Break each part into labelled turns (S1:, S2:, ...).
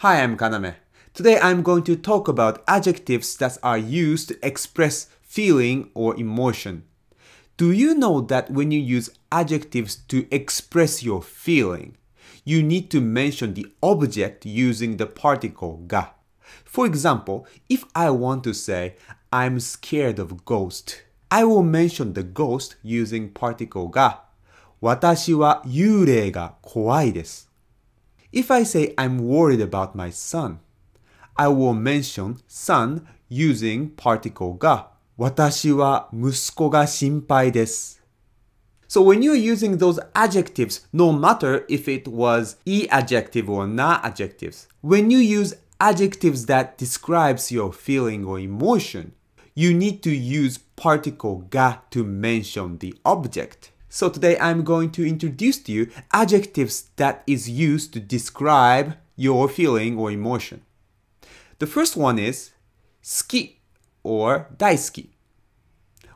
S1: Hi, I'm Kaname. Today I'm going to talk about adjectives that are used to express feeling or emotion. Do you know that when you use adjectives to express your feeling, you need to mention the object using the particle ga? For example, if I want to say, I'm scared of ghost, I will mention the ghost using particle ga. 私は幽霊が怖いです。 If I say I'm worried about my son, I will mention son using particle が私は息子が心配です。So when you're using those adjectives, no matter if it was e adjective or na adjectives, when you use adjectives that describes your feeling or emotion, you need to use particle ga to mention the object. So today I'm going to introduce to you adjectives that is used to describe your feeling or emotion. The first one is suki or daisuki.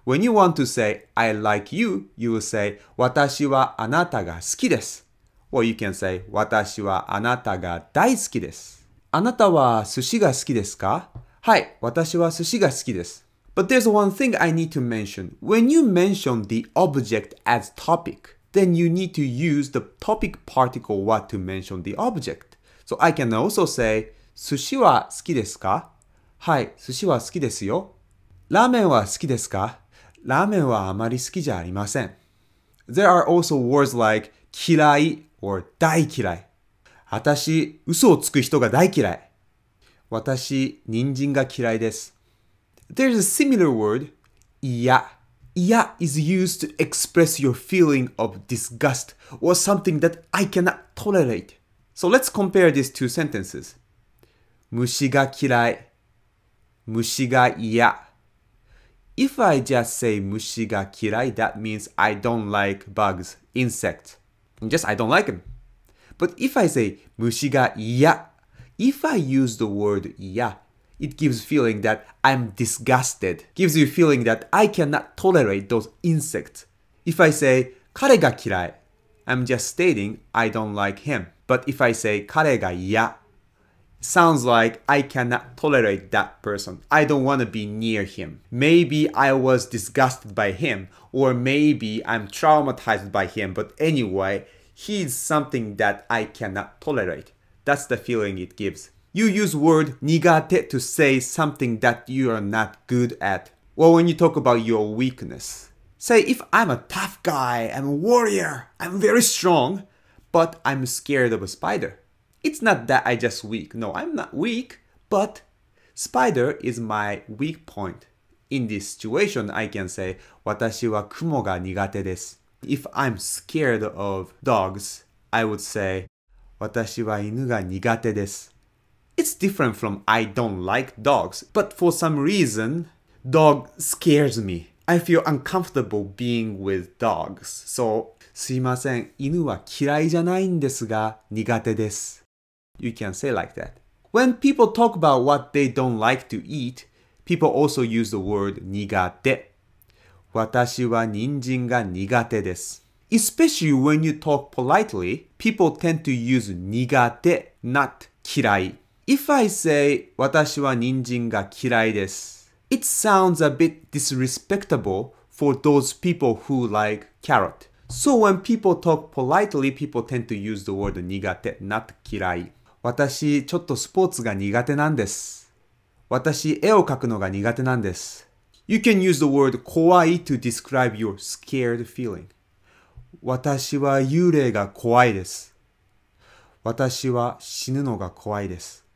S1: When you want to say I like you, you will say watashi wa anata ga suki desu. Or you can say 私はあなたが大好きです。あなたは寿司が好きですかはい、私は寿司が好きです。But there's one thing I need to mention. When you mention the object as topic, then you need to use the topic particle what to mention the object. So I can also say, 寿司は好きですかはい、寿司は好きですよ。ラーメンは好きですかラーメンはあまり好きじゃありません。There are also words like 嫌い or 大嫌い。私、嘘をつく人が大嫌い。私、人参が嫌いです。There's a similar word, iya. Iya is used to express your feeling of disgust or something that I cannot tolerate. So let's compare these two sentences. 虫が嫌い。虫が嫌。If I just say 虫が嫌い, that means I don't like bugs, insects. Just I don't like them. But if I say 虫が嫌, if I use the word 嫌, it gives feeling that I'm disgusted. Gives you feeling that I cannot tolerate those insects. If I say "karega kirai, I'm just stating I don't like him. But if I say "karega ya, sounds like I cannot tolerate that person. I don't want to be near him. Maybe I was disgusted by him, or maybe I'm traumatized by him, but anyway, he's something that I cannot tolerate. That's the feeling it gives. You use word nigate to say something that you are not good at or when you talk about your weakness. Say if I'm a tough guy, I'm a warrior, I'm very strong, but I'm scared of a spider. It's not that I just weak. No, I'm not weak, but spider is my weak point. In this situation, I can say "Watashi wa kumo ga nigate desu." If I'm scared of dogs, I would say "Watashi wa inu ga nigate desu." It's different from I don't like dogs, but for some reason, dog scares me. I feel uncomfortable being with dogs. So, すいません、犬は嫌いじゃないんですが苦手です。You can say like that. When people talk about what they don't like to eat, people also use the word 苦手。私は人参が苦手です。Especially when you talk politely, people tend to use 苦手, not 嫌い。 If I say 私は人参が嫌いです it sounds a bit disrespectful for those people who like carrot. So when people talk politely, people tend to use the word 苦手 not 嫌い。私、ちょっとスポーツが苦手なんです。私、絵を描くのが苦手なんです。You can use the word 怖い to describe your scared feeling. 私は幽霊が怖いです。私は死ぬのが怖いです。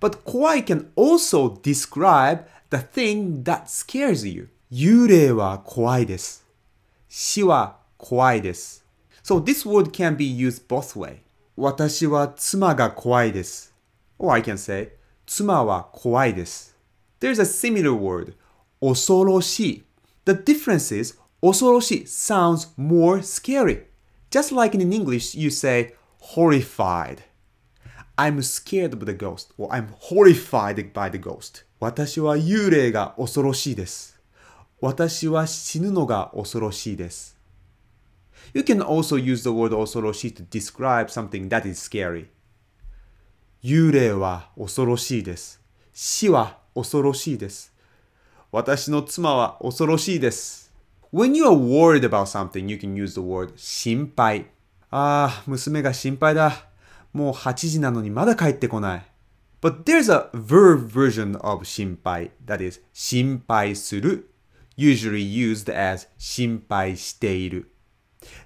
S1: But kowai can also describe the thing that scares you. 幽霊は怖いです。死は怖いです。So this word can be used both way. 私は妻が怖いです。Or I can say, 妻は怖いです。There's a similar word, 恐ろしい。The difference is, 恐ろしい sounds more scary. Just like in English, you say horrified. I'm scared of the ghost or I'm horrified by the ghost. 私は幽霊が恐ろしいです。私は死ぬのが恐ろしいです。You can also use the word 恐ろしい to describe something that is scary. 幽霊は恐ろしいです。死は恐ろしいです。私の妻は恐ろしいです。When you are worried about something, you can use the word 心配。ああ、娘が心配だ。もう8時なのにまだ帰ってこない。But there's a verb version of 心配 that is 心配する usually used as 心配している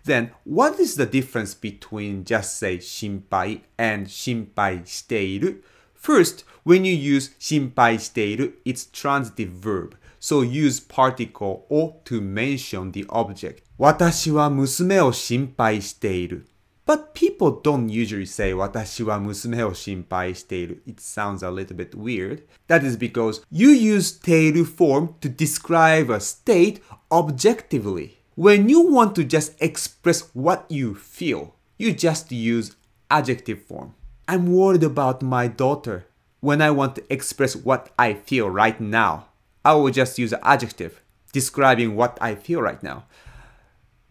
S1: Then, what is the difference between just say 心配 and 心配している First, when you use 心配している it's transitive verb. So use particle or to mention the object. 私は娘を心配している But people don't usually say 私は娘を心配している. It sounds a little bit weird. That is because you use ている form to describe a state objectively. When you want to just express what you feel, you just use adjective form. I'm worried about my daughter. When I want to express what I feel right now, I will just use an adjective describing what I feel right now.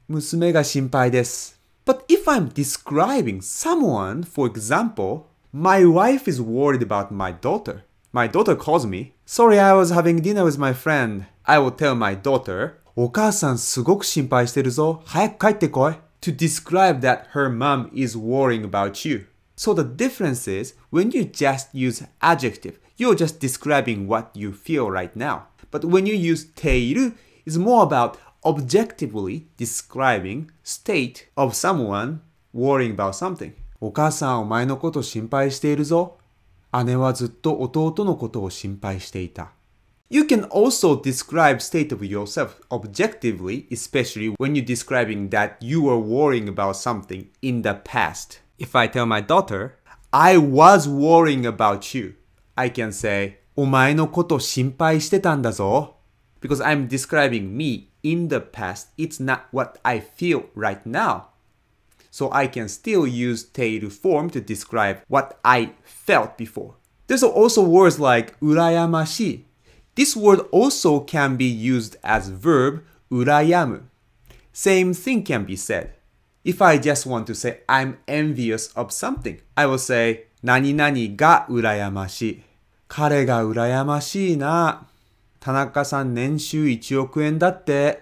S1: 娘が心配です。 But if I'm describing someone, for example, my wife is worried about my daughter. My daughter calls me, Sorry, I was having dinner with my friend. I will tell my daughter, お母さんすごく心配してるぞ。早く帰ってこい。To describe that her mom is worrying about you. So the difference is when you just use adjective, you're just describing what you feel right now. But when you use ている, it's more about objectively describing state of someone worrying about something. お母さんお前のこと心配しているぞ。姉はずっと弟のことを心配していた。You can also describe state of yourself objectively, especially when you're describing that you were worrying about something in the past. If I tell my daughter, I was worrying about you, I can say, お前のこと心配してたんだぞ。Because I'm describing me in the past, it's not what I feel right now. So I can still use ている form to describe what I felt before. There's also words like 羨ましい This word also can be used as verb 羨む Same thing can be said. If I just want to say I'm envious of something, I will say 何々が羨ましい。彼が羨ましいな。 田中さん年収1億円だって。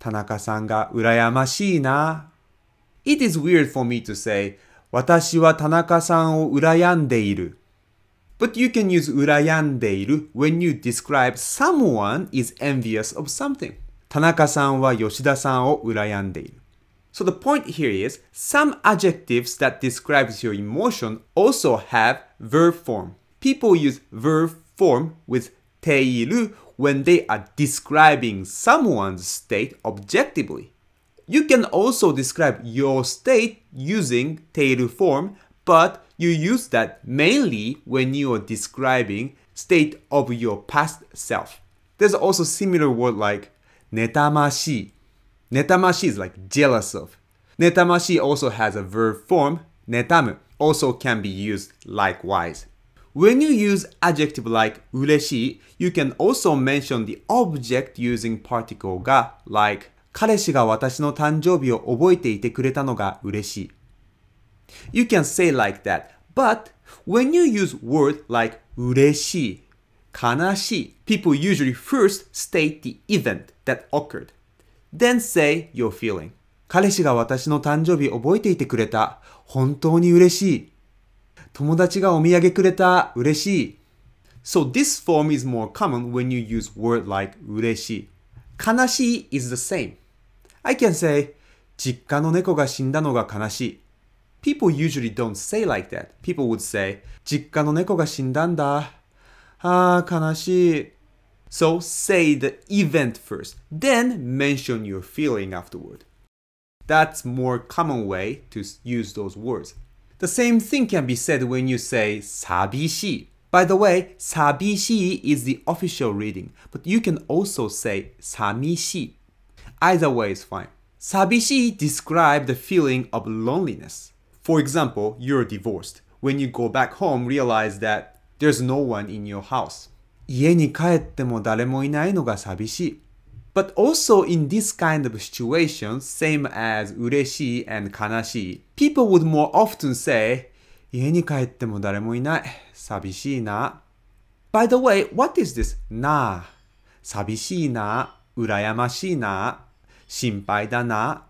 S1: 田中さんが羨ましいな。It is weird for me to say 私は田中さんを羨んでいる。But you can use 羨んでいる when you describe someone is envious of something. 田中さんは吉田さんを羨んでいる。So the point here is some adjectives that describes your emotion also have verb form. People use verb form with ている when they are describing someone's state objectively. You can also describe your state using teiru form, but you use that mainly when you are describing state of your past self. There's also similar word like netamashi. Netamashi is like jealous of. Netamashi also has a verb form, netamu, also can be used likewise. When you use adjective like 嬉しい, you can also mention the object using particle が like 彼氏が私の誕生日を覚えていてくれたのが嬉しい。You can say like that, but when you use word like 嬉しい、悲しい, people usually first state the event that occurred. Then say your feeling. 彼氏が私の誕生日覚えていてくれた。本当に嬉しい。 友達がお土産くれた。嬉しい。So this form is more common when you use word like 嬉しい。悲しい is the same. I can say 実家の猫が死んだのが悲しい。People usually don't say like that. People would say 実家の猫が死んだんだ。ああ、悲しい。So say the event first, then mention your feeling afterward. That's more common way to use those words. The same thing can be said when you say 寂しい. By the way, 寂しい is the official reading, but you can also say 寂しい. Either way is fine. 寂しい describe the feeling of loneliness. For example, you're divorced. When you go back home, realize that there's no one in your house. 家に帰っても誰もいないのが寂しい。 But also in this kind of situation, same as 嬉しい and 悲しい, people would more often say 家に帰っても誰もいない。寂しいな。By the way, what is this な寂しいな。羨ましいな。心配だな。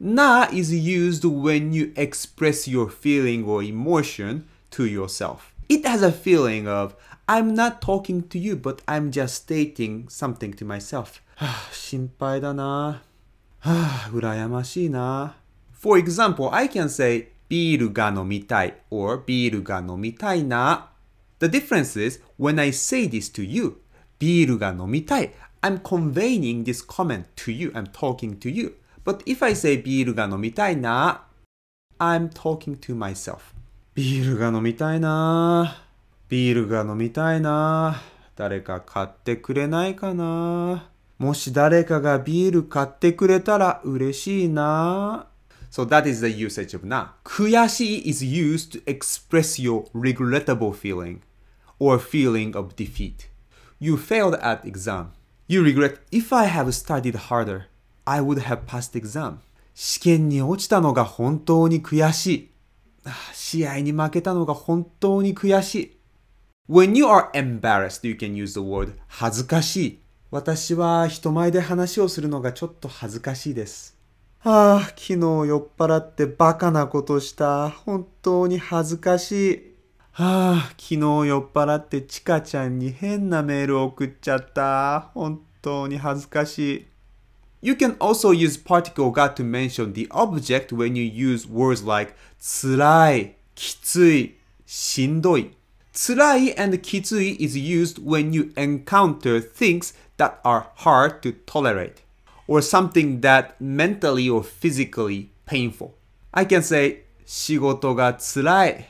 S1: na is used when you express your feeling or emotion to yourself. It has a feeling of I'm not talking to you, but I'm just stating something to myself. 心配だな。羨ましいな。For example, I can say ビールが飲みたい or ビールが飲みたいな。The difference is when I say this to you, ビールが飲みたい I'm conveying this comment to you. I'm talking to you. But if I say ビールが飲みたいな I'm talking to myself. ビールが飲みたいなビールが飲みたいな誰か買ってくれないかなもし誰かがビール買ってくれたら嬉しいな So that is the usage of na. 悔しい is used to express your regrettable feeling or feeling of defeat. You failed at exam. You regret if I have studied harder, I would have passed exam. 試験に落ちたのが本当に悔しい。試合に負けたのが本当に悔しい。When you are embarrassed, you can use the word 恥ずかしい。私は人前で話をするのがちょっと恥ずかしいです。ああ、昨日酔っ払ってバカなことした。本当に恥ずかしい。ああ、昨日酔っ払ってチカちゃんに変なメールを送っちゃった。本当に恥ずかしい。You can also use particle ga to mention the object when you use words like 辛い、きつい、しんどい。辛い and きつい is used when you encounter things that are hard to tolerate or something that mentally or physically painful. I can say 仕事が辛い、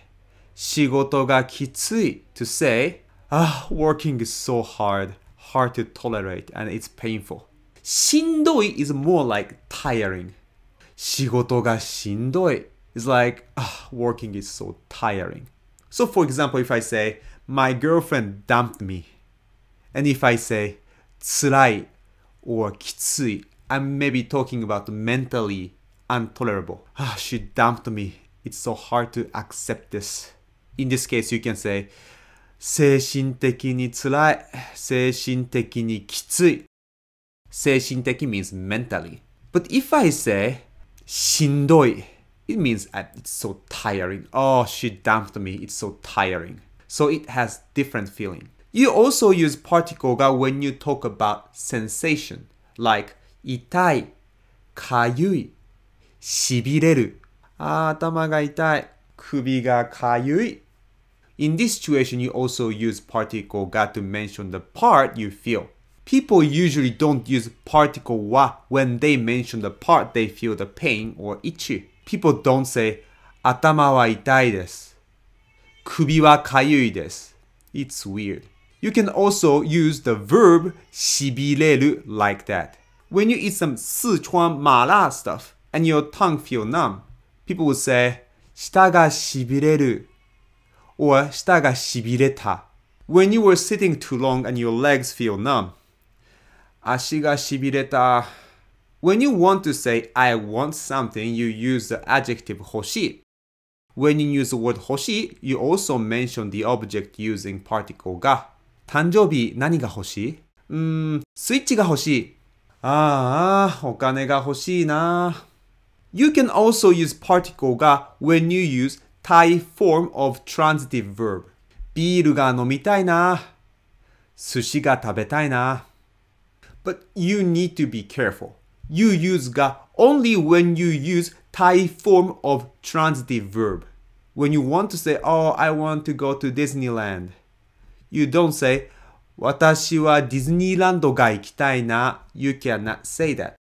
S1: 仕事がきつい to say, ah, working is so hard, hard to tolerate and it's painful. しんどい is more like tiring. 仕事がしんどい is like, ah, working is so tiring. So for example, if I say, my girlfriend dumped me, and if I say, 辛い or きつい, I'm maybe talking about mentally intolerable. Ah, she dumped me. It's so hard to accept this. In this case, you can say, 精神的に辛い、精神的にきつい。精神的 means mentally. But if I say しんどい it means it's so tiring. Oh, she dumped me. It's so tiring. So it has different feeling. You also use particle ga when you talk about sensation, like itai, kayui, shibireru, kayui. In this situation, you also use particle ga to mention the part you feel. People usually don't use particle wa when they mention the part they feel the pain or itchy. People don't say atama wa itai desu, kubi wa kayui desu. It's weird. You can also use the verb しびれる like that. When you eat some Sichuan mala stuff and your tongue feel numb, people will say 舌がしびれる or 舌がしびれた when you were sitting too long and your legs feel numb. 足がしびれた When you want to say I want something, you use the adjective 欲しい. When you use the word 欲しい, you also mention the object using particle が誕生日何が欲しいうーん、スイッチが欲しい。ああ、お金が欲しいな。You can also use particle が when you use tai form of transitive verb. ビールが飲みたいな。寿司が食べたいな。But you need to be careful. You use が only when you use tai form of transitive verb. When you want to say, oh, I want to go to Disneyland. you don't say, 私はディズニーランドが行きたいな. You cannot say that.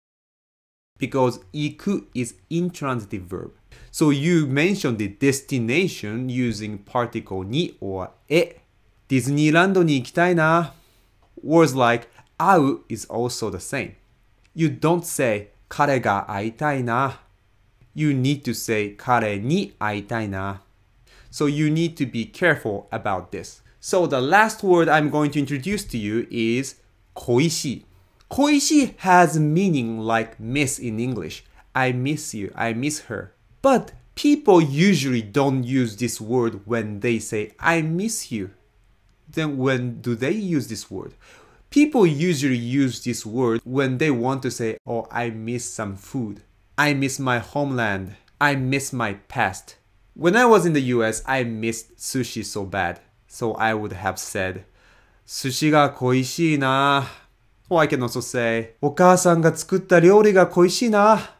S1: Because 行く is intransitive verb. So you mention the destination using particle ni or え。ディズニーランドに行きたいな. Words like 会う is also the same. You don't say 彼が会いたいな。You need to say 彼に会いたいな。So you need to be careful about this. So the last word I'm going to introduce to you is koishi. Koishi has meaning like miss in English. I miss you, I miss her. But people usually don't use this word when they say I miss you. Then when do they use this word? People usually use this word when they want to say, oh, I miss some food. I miss my homeland. I miss my past. When I was in the US, I missed sushi so bad. So I would have said, Sushi ga koishii na. Or I can also say, お母さんが作った料理が恋しいな。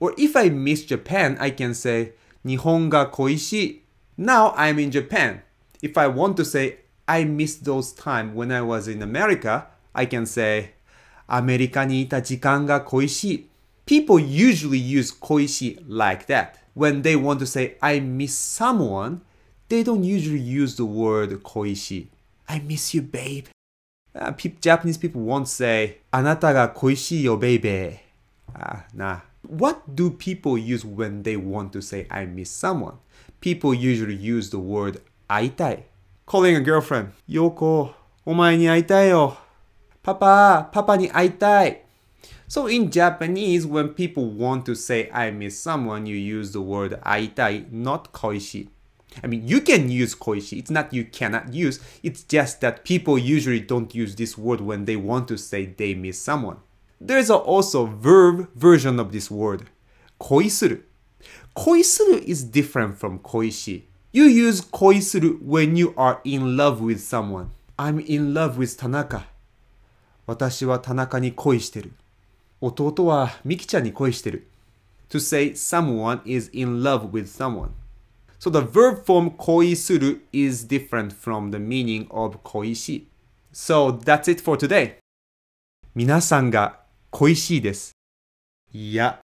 S1: Or if I miss Japan, I can say, 日本が恋しい. Now I'm in Japan. If I want to say, I miss those time when I was in America, I can say, アメリカにいた時間が恋しい. People usually use 恋しい like that. When they want to say, I miss someone, they don't usually use the word koishi. I miss you, babe. Ah, uh, pe Japanese people won't say anata ga koishi yo, baby. Ah, nah. What do people use when they want to say I miss someone? People usually use the word aitai. Calling a girlfriend, Yoko, omae ni aitai yo. Papa, papa ni aitai. So in Japanese, when people want to say I miss someone, you use the word aitai, not koishi. I mean, you can use koishi. It's not you cannot use. It's just that people usually don't use this word when they want to say they miss someone. There's a also verb version of this word. koisuru. Koisuru is different from koishi. You use koisuru when you are in love with someone. I'm in love with Tanaka. 私は田中に恋してる。弟はミキちゃんに恋してる。To say someone is in love with someone. So the verb form koisuru is different from the meaning of koishi. So that's it for today. 皆さんが恋しいです。いや、